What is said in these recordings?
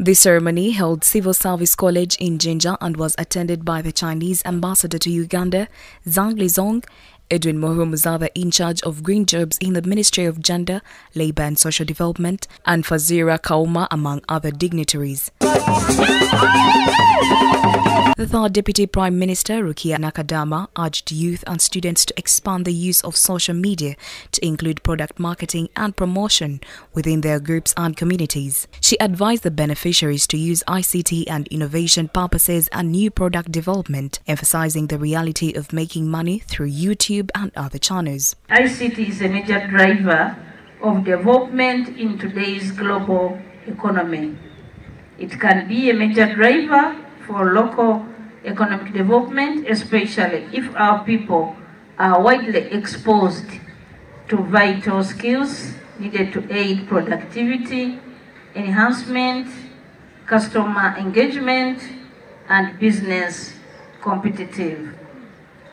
The ceremony held Civil Service College in Jinja and was attended by the Chinese ambassador to Uganda, Zhang Lizhong, Edwin Muzabe in charge of green jobs in the Ministry of Gender, Labour and Social Development, and Fazira Kauma, among other dignitaries. The third Deputy Prime Minister, Rukia Nakadama, urged youth and students to expand the use of social media to include product marketing and promotion within their groups and communities. She advised the beneficiaries to use ICT and innovation purposes and new product development, emphasizing the reality of making money through YouTube and other channels. ICT is a major driver of development in today's global economy. It can be a major driver for local economic development, especially if our people are widely exposed to vital skills needed to aid productivity, enhancement, customer engagement, and business competitive.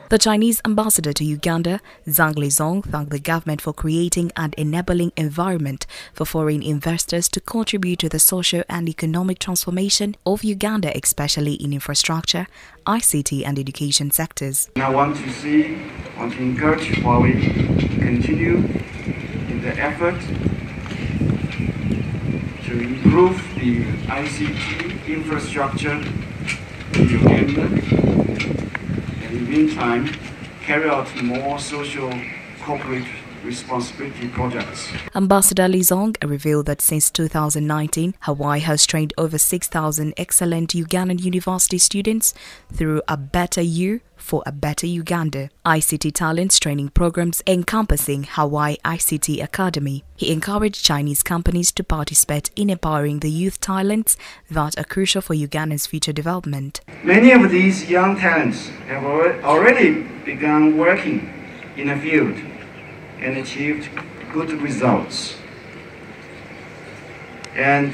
The Chinese ambassador to Uganda, Zhang Lizhong, thanked the government for creating an enabling environment for foreign investors to contribute to the social and economic transformation of Uganda, especially in infrastructure, ICT, and education sectors. And I want to see, want to encourage Huawei to continue in the effort to improve the ICT infrastructure in Uganda meantime, carry out more social corporate responsibility projects. Ambassador Lizhong revealed that since 2019, Huawei has trained over 6,000 excellent Ugandan university students through a better year for a better Uganda ICT talents training programs encompassing Huawei ICT Academy. He encouraged Chinese companies to participate in empowering the youth talents that are crucial for Uganda's future development. Many of these young talents have already begun working in the field and achieved good results. And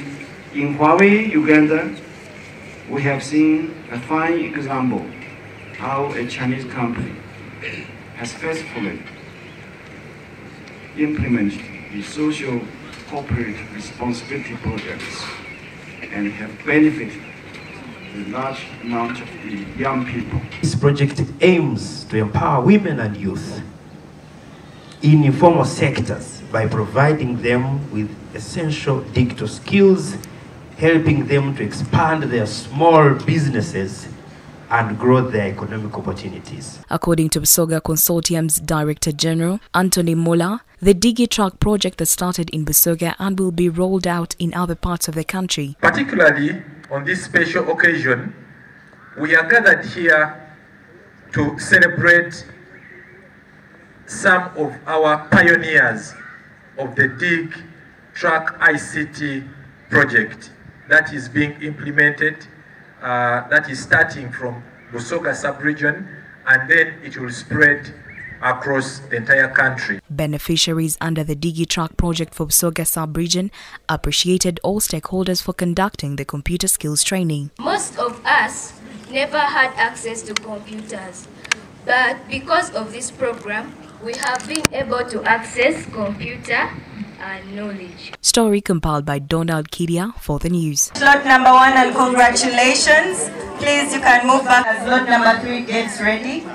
in Huawei, Uganda, we have seen a fine example how a Chinese company has faithfully implemented the social corporate responsibility projects and have benefited a large amount of the young people. This project aims to empower women and youth in informal sectors by providing them with essential digital skills, helping them to expand their small businesses and grow their economic opportunities. According to Busoga Consortium's Director General, Anthony Mola, the DigiTruck project that started in Busoga and will be rolled out in other parts of the country. Particularly on this special occasion, we are gathered here to celebrate some of our pioneers of the DIG Track ICT project that is being implemented, uh, that is starting from Busoga sub-region, and then it will spread across the entire country. Beneficiaries under the DigiTruck project for Busoga sub-region appreciated all stakeholders for conducting the computer skills training. Most of us never had access to computers, but because of this program, we have been able to access computer and knowledge. Story compiled by Donald Kidia for the news. Slot number one and congratulations. Please, you can move back as slot number three gets ready.